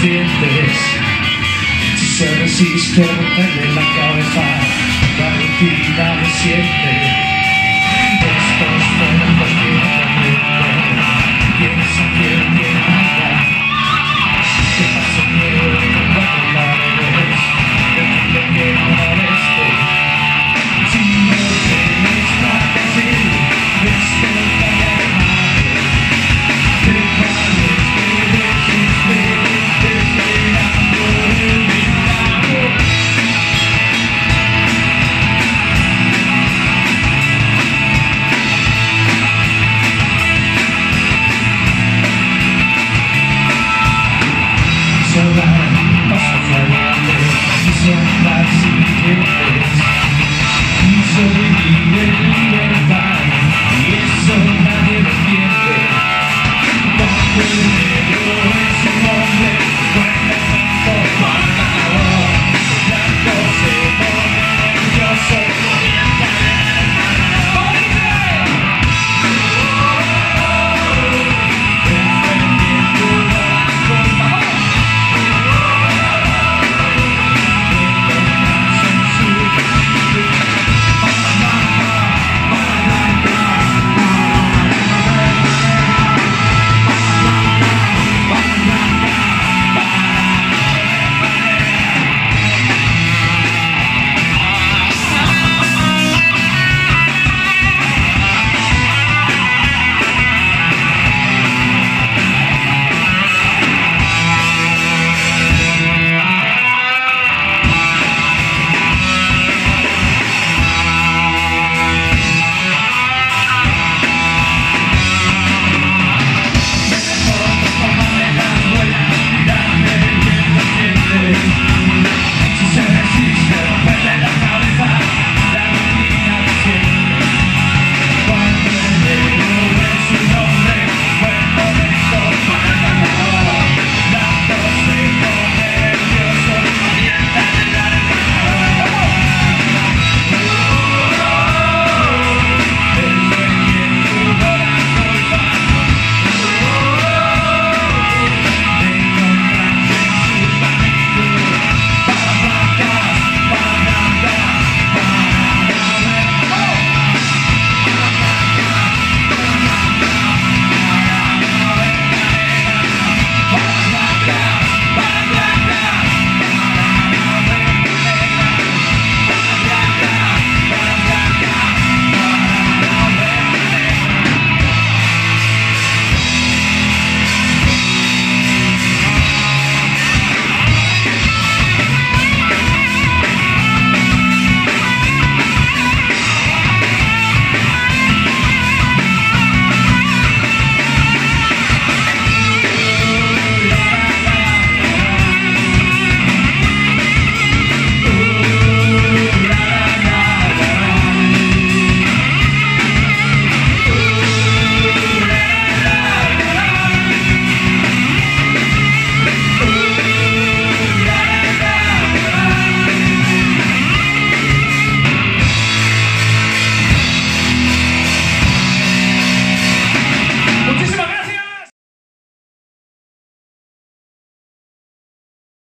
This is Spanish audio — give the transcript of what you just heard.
sientes. Si se resiste, romperle la cabeza. La rutina me siente.